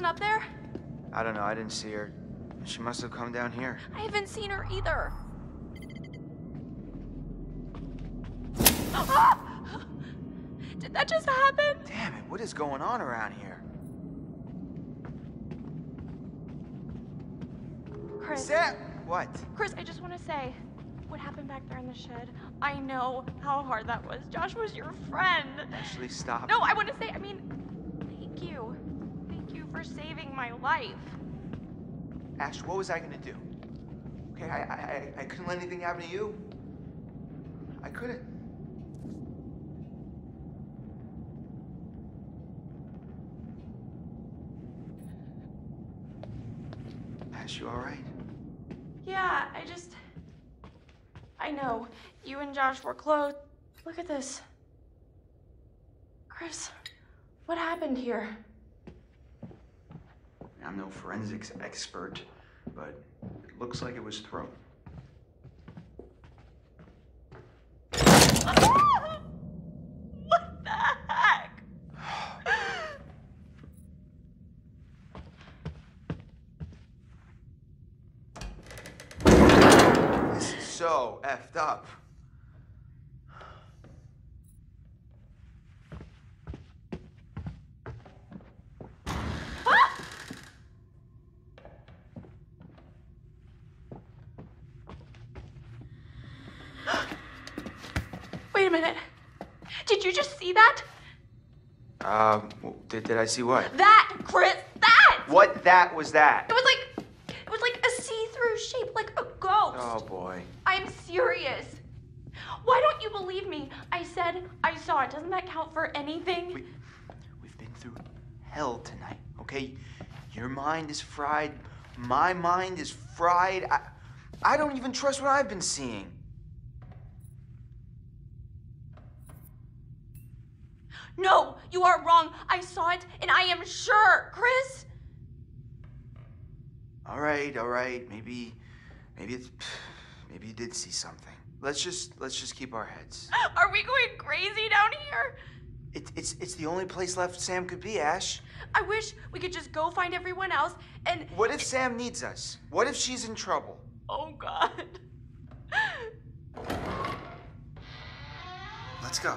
wasn't up there? I don't know, I didn't see her. She must have come down here. I haven't seen her either. Ah! Did that just happen? Damn it, what is going on around here? Chris, Sam! What? Chris, I just want to say, what happened back there in the shed? I know how hard that was. Josh was your friend. Ashley, stop. No, I want to say, I mean, thank you. For saving my life. Ash, what was I gonna do? Okay, I, I, I, I couldn't let anything happen to you. I couldn't. Ash, you alright? Yeah, I just. I know. You and Josh were close. Look at this. Chris, what happened here? I'm no forensics expert, but it looks like it was thrown. what the heck? This is so effed up. Wait a minute. Did you just see that? Um, did, did I see what? That, Chris, that! What that was that? It was like, it was like a see-through shape, like a ghost. Oh boy. I'm serious. Why don't you believe me? I said I saw it. Doesn't that count for anything? We, we've been through hell tonight, okay? Your mind is fried. My mind is fried. I, I don't even trust what I've been seeing. No, you are wrong. I saw it, and I am sure, Chris. All right, all right. Maybe, maybe it's, maybe you did see something. Let's just, let's just keep our heads. Are we going crazy down here? It, it's, it's the only place left Sam could be, Ash. I wish we could just go find everyone else and. What if Sam needs us? What if she's in trouble? Oh, God. Let's go.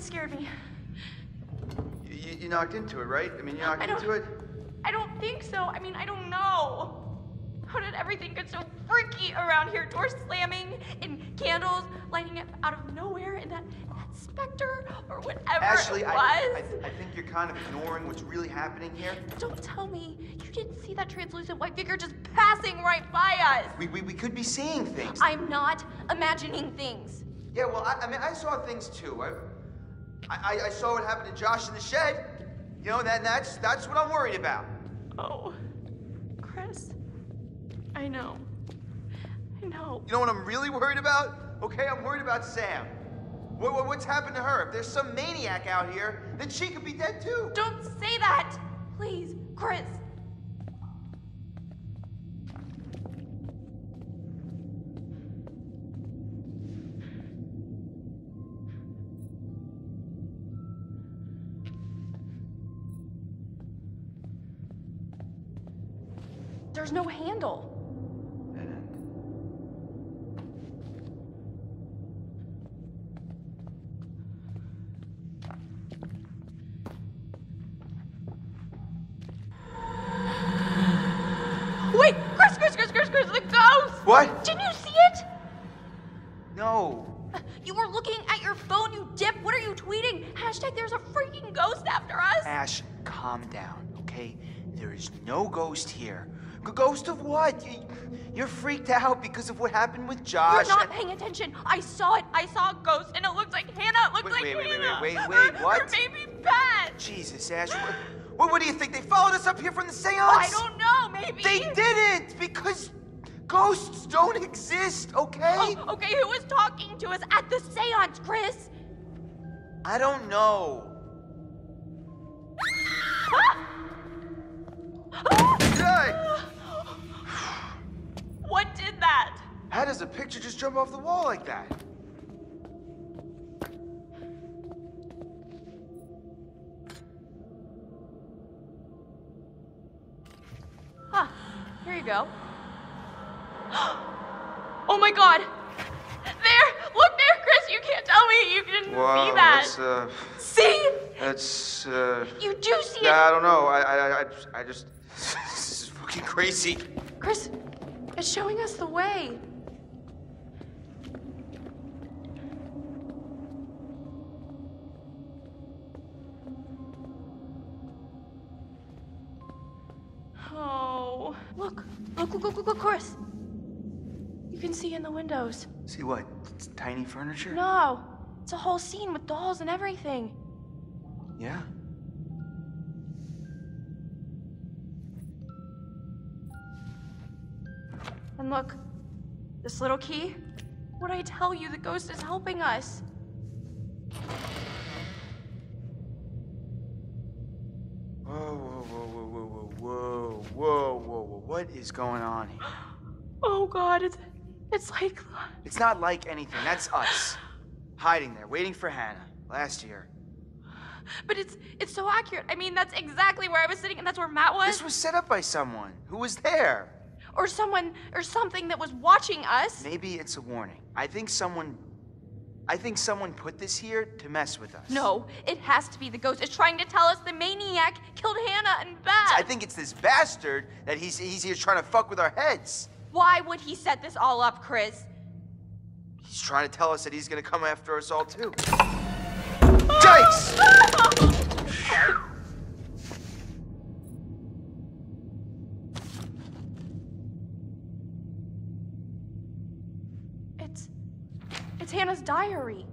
That scared me. You, you, knocked into it, right? I mean, you knocked into it. I don't think so. I mean, I don't know. How did everything get so freaky around here? Doors slamming and candles lighting up out of nowhere and that, that specter or whatever Ashley, it I, was. I, I think you're kind of ignoring what's really happening here. Don't tell me you didn't see that translucent white figure just passing right by us. We, we, we could be seeing things. I'm not imagining things. Yeah, well, I, I mean, I saw things too. I, I, I saw what happened to Josh in the shed. You know, that, that's, that's what I'm worried about. Oh, Chris. I know. I know. You know what I'm really worried about? Okay, I'm worried about Sam. What, what, what's happened to her? If there's some maniac out here, then she could be dead too. Don't say that! Please, Chris. There's no handle. Out because of what happened with Josh. You're not paying attention. I saw it. I saw a ghost, and it looked like Hannah. It looked Wait, like wait, wait, wait, Hannah. wait, wait, wait, what? Her baby Pat. Jesus, Ash. What, what, do you think? They followed us up here from the seance? I don't know. Maybe. They didn't because ghosts don't exist, okay? Oh, okay. Who was talking to us at the séance, Chris? I don't know. Ah! Ah! Hey! What did that? How does a picture just jump off the wall like that? Huh. Here you go. Oh my god. There! Look there, Chris! You can't tell me you didn't see that. that's uh, See? that's uh. You do see Nah, I don't know. I, I, I, I just. This is fucking crazy. Chris, it's showing us the way. Oh, look, look, look, look, look, look, Chris. You can see in the windows. See what? It's tiny furniture? No, it's a whole scene with dolls and everything. Yeah. And look, this little key. What I tell you, the ghost is helping us. Whoa, whoa, whoa, whoa, whoa, whoa, whoa, whoa, whoa. What is going on here? Oh God, it's it's like It's not like anything. That's us. Hiding there, waiting for Hannah. Last year. But it's it's so accurate. I mean, that's exactly where I was sitting, and that's where Matt was, This was set up by someone. Who was there? or someone, or something that was watching us. Maybe it's a warning. I think someone. I think someone put this here to mess with us. No, it has to be the ghost. It's trying to tell us the maniac killed Hannah and Beth. I think it's this bastard that he's he's here trying to fuck with our heads. Why would he set this all up, Chris? He's trying to tell us that he's gonna come after us all too. Dykes! It's it's Hannah's diary.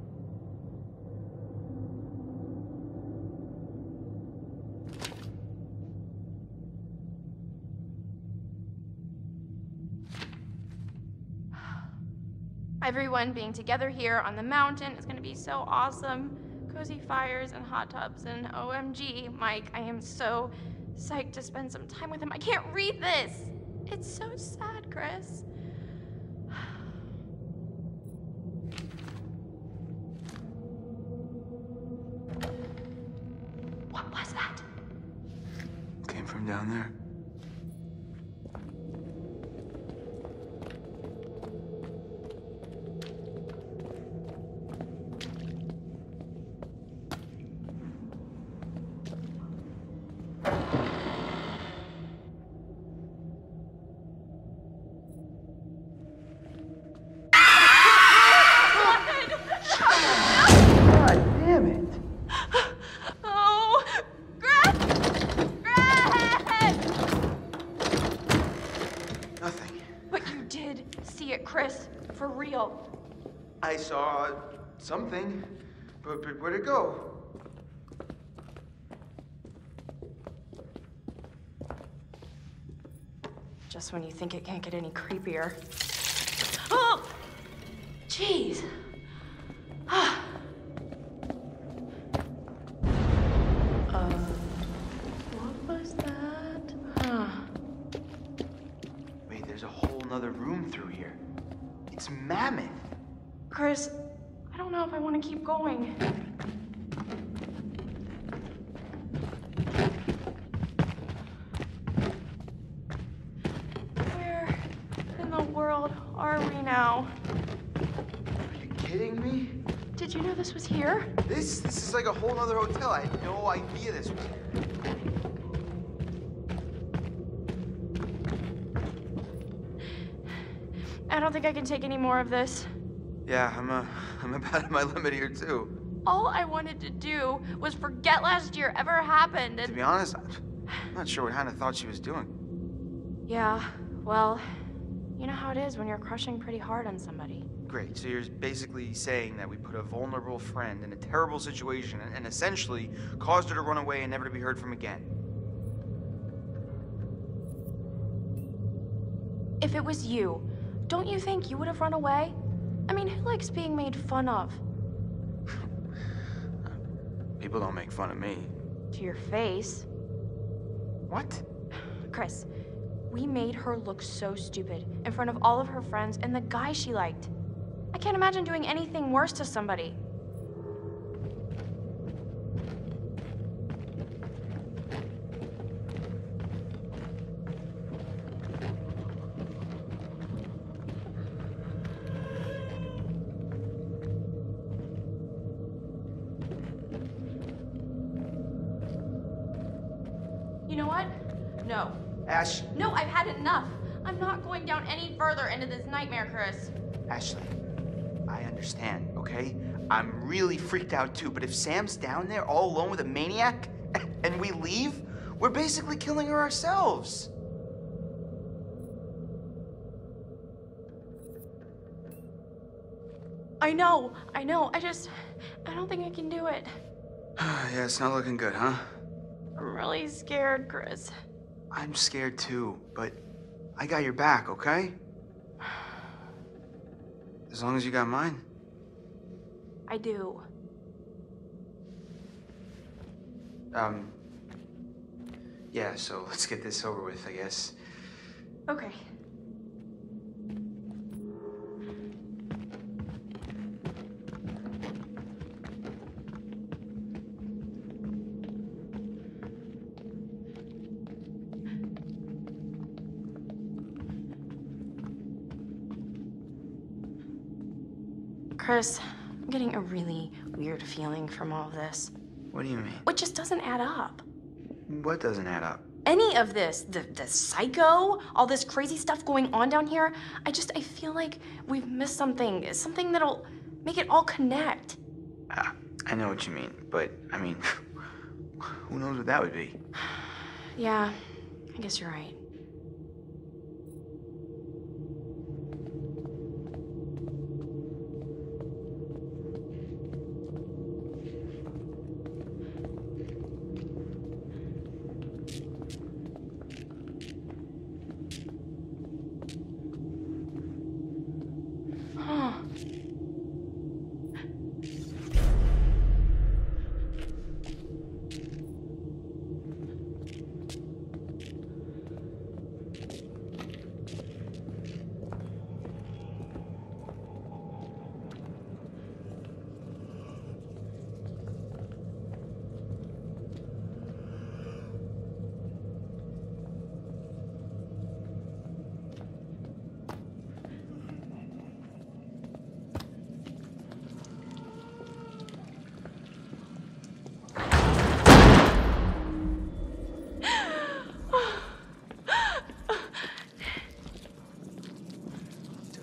Everyone being together here on the mountain is going to be so awesome. Cozy fires and hot tubs and OMG, Mike, I am so psyched to spend some time with him. I can't read this. It's so sad, Chris. What was that? Came from down there. Something, but, but where'd it go? Just when you think it can't get any creepier. Oh! Jeez. Going. Where in the world are we now? Are you kidding me? Did you know this was here? This this is like a whole other hotel. I had no idea this was here. I don't think I can take any more of this. Yeah, I'm uh, I'm about at my limit here too. All I wanted to do was forget last year ever happened To be honest, I'm not sure what Hannah thought she was doing. Yeah, well, you know how it is when you're crushing pretty hard on somebody. Great, so you're basically saying that we put a vulnerable friend in a terrible situation and, and essentially caused her to run away and never to be heard from again. If it was you, don't you think you would have run away? I mean, who likes being made fun of? People don't make fun of me. To your face. What? Chris, we made her look so stupid in front of all of her friends and the guy she liked. I can't imagine doing anything worse to somebody. Ashley, I understand, okay? I'm really freaked out too, but if Sam's down there all alone with a maniac and we leave, we're basically killing her ourselves. I know, I know. I just, I don't think I can do it. yeah, it's not looking good, huh? I'm really scared, Chris. I'm scared too, but I got your back, okay? As long as you got mine. I do. Um, yeah, so let's get this over with, I guess. Okay. Chris, I'm getting a really weird feeling from all of this. What do you mean? It just doesn't add up. What doesn't add up? any of this, the the psycho, all this crazy stuff going on down here, I just I feel like we've missed something, something that'll make it all connect. Ah, I know what you mean, but I mean, who knows what that would be? Yeah, I guess you're right. Huh.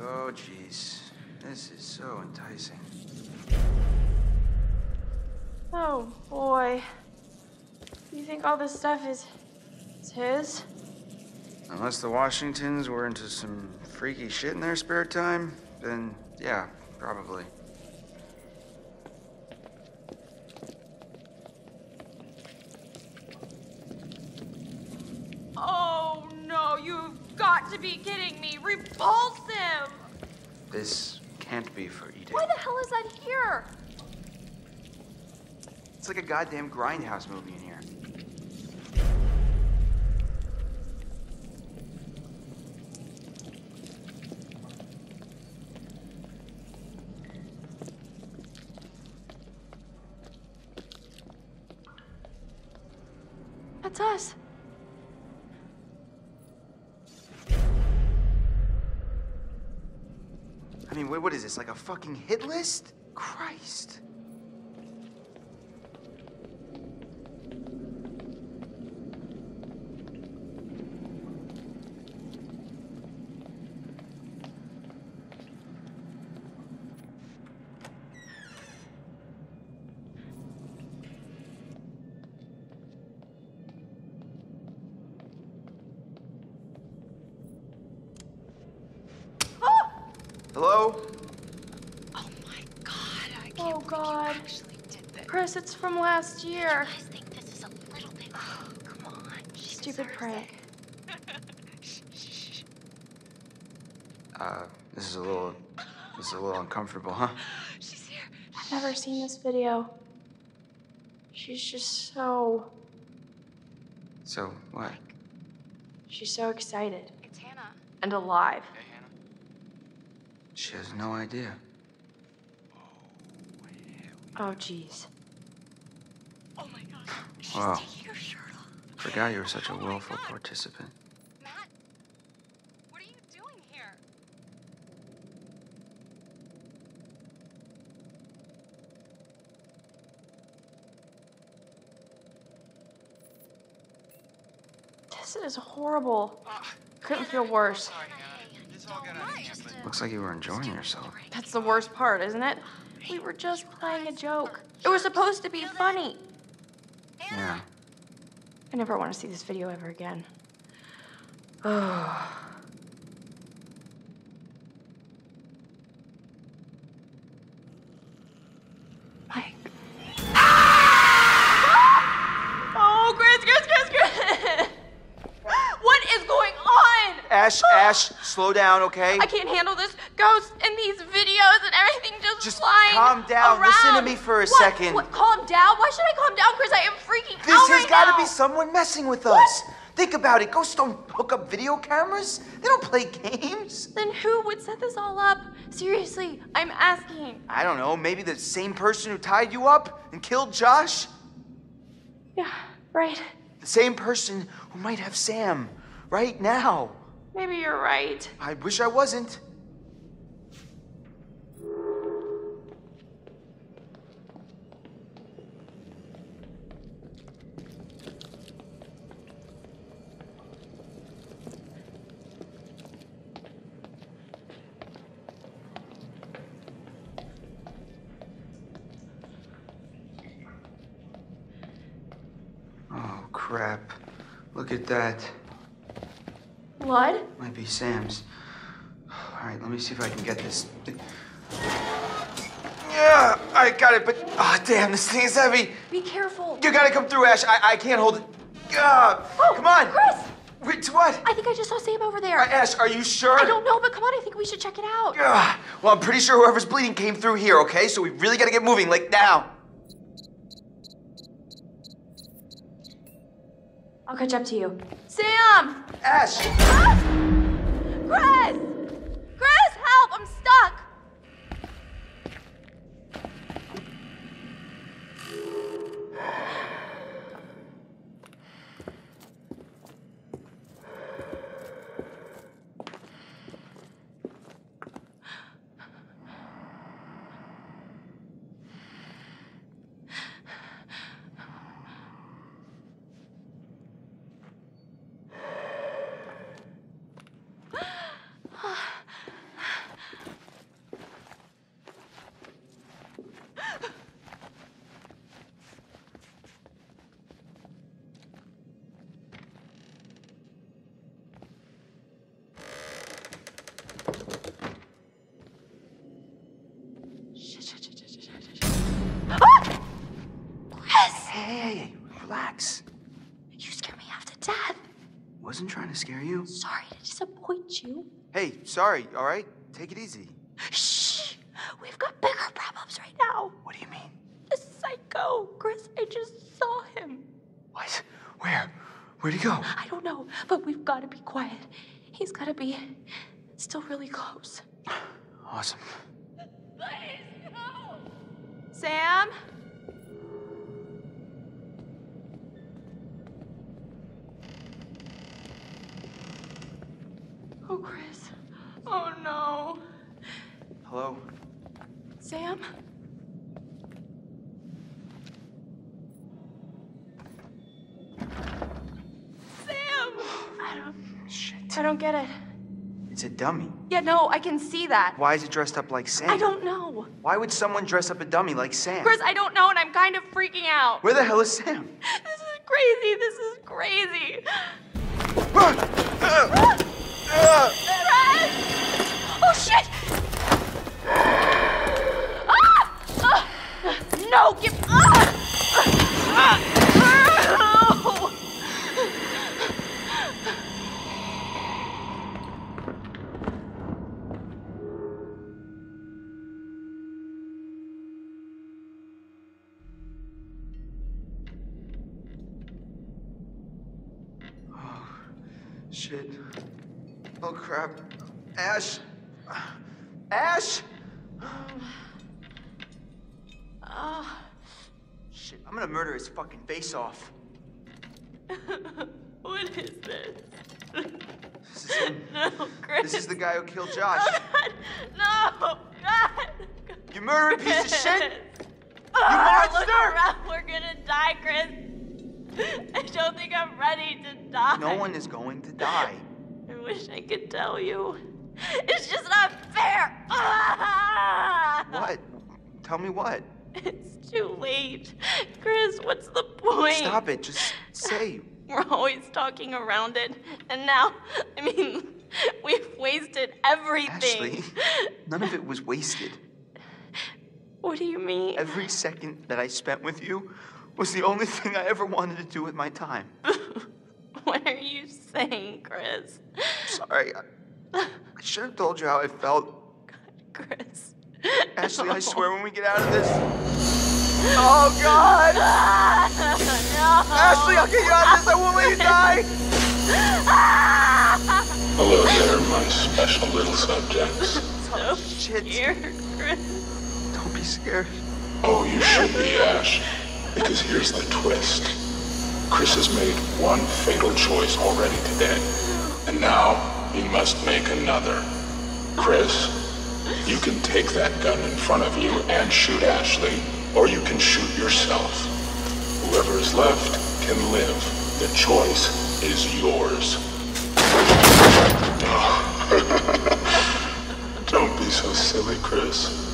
Oh, jeez. This is so enticing. Oh boy. You think all this stuff is is his? Unless the Washingtons were into some freaky shit in their spare time, then yeah, probably. Oh no, you've got to be kidding me. Repulse him! This can't be for eating. Why the hell is that here? It's like a goddamn grindhouse movie in here. That's us. Is this, like a fucking hit list? Christ. Hello? Oh, God. you actually did this. Chris, it's from last year. guys think this is a little bit. Oh, come on. She Stupid prank. Uh, this is a little, this is a little uncomfortable, huh? She's here. I've never seen this video. She's just so. So, what? She's so excited It's Hannah. and alive. Hey, Hannah. She has no idea. Oh, jeez. Oh my god. She's Wow. taking her shirt off. Forgot you were such a Oh my willful God. participant. Matt, what are you doing here? This is horrible. Uh, Couldn't feel worse. Looks like you were enjoying yourself. That's the worst part, isn't it? We were just playing a joke. It was supposed to be funny. Yeah. I never want to see this video ever again. Oh. Mike. Oh, Chris, Chris, Chris, Chris! What is going on? Ash, slow down, okay? I can't handle this ghost and these videos and everything just, Just flying calm down. Around. Listen to me for a What? second. What? Calm down? Why should I calm down, Chris? I am freaking This out This has right got to be someone messing with us. Think about it. Ghosts don't hook up video cameras. They don't play games. Then who would set this all up? Seriously, I'm asking. I don't know. Maybe the same person who tied you up and killed Josh. Yeah, right. The same person who might have Sam right now. Maybe you're right. I wish I wasn't. Oh, crap. Look at that. Blood? Might be Sam's. All right, let me see if I can get this. Yeah, I got it, but ah, damn, this thing is heavy. Be careful. You gotta come through, Ash. I, I can't hold it. Ah, Oh, come on. Chris! Wait, what? I think I just saw Sam over there. Uh, Ash, are you sure? I don't know, but come on, I think we should check it out. Ah, well, I'm pretty sure whoever's bleeding came through here. Okay, so we really gotta get moving, like now. I'll catch up to you. Sam! Ash. Ah! Chris help! I'm stuck! Shit, shit, shit, shit, shit, shit, shit. Ah! Chris! Hey, hey, hey, relax. You scare me half to death. I wasn't trying to scare you. Sorry to disappoint you. Hey, sorry. All right, take it easy. Shh! We've got bigger problems right now. What do you mean? The psycho. Chris, I just saw him. What? Where? Where'd he go? I don't know, but we've got to be quiet. He's got to be still really close. Awesome. Please, no! Sam? Oh, Chris. Oh, no. Hello. Sam? Sam! I don't. Shit. I don't get it. It's a dummy. Yeah, no, I can see that. Why is it dressed up like Sam? I don't know. Why would someone dress up a dummy like Sam? Chris, I don't know, and I'm kind of freaking out. Where the hell is Sam? This is crazy. This is crazy. Ah! Ah! Oh, shit! Ah! Ah! No, give up! Oh, shit. Oh crap. Ash. Ash. Ah, Shit. I'm gonna murder his fucking face off. what is this? This is him. No, Chris. This is the guy who killed Josh. God, no! God! You murdered piece of shit. Ah, Look monster! around. We're gonna die, Chris. I don't think I'm ready to die. No one is going to die. I wish I could tell you. It's just not fair. What? Tell me what? It's too late. Chris, what's the point? Stop it. Just say. We're always talking around it. And now, I mean, we've wasted everything. Ashley, none of it was wasted. What do you mean? Every second that I spent with you was the only thing I ever wanted to do with my time. what are you saying, Chris? Sorry. I, I should have told you how I felt. God, Chris. Ashley, I swear when we get out of this. Oh, God! no. Ashley, I'll get you out of this. I won't let you die. Hello there, my special little subjects. so oh, Shit. scared, Chris. Don't be scared. Oh, you should be, Ash. Because here's the twist. Chris has made one fatal choice already today. And now he must make another. Chris, you can take that gun in front of you and shoot Ashley, or you can shoot yourself. Whoever is left can live. The choice is yours. Don't be so silly, Chris.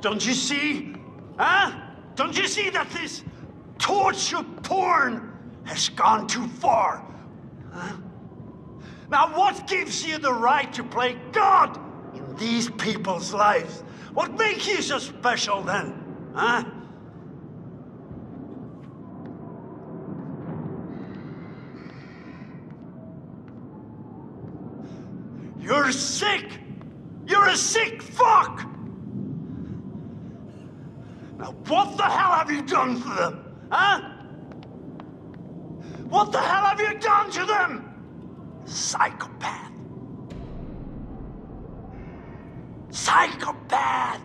Don't you see? Huh? Don't you see that this torture porn has gone too far? Huh? Now, what gives you the right to play God in these people's lives? What makes you so special then? Huh? You're sick! You're a sick fuck! Now, what the hell have you done for them? Huh? What the hell have you done to them? Psychopath. Psychopath!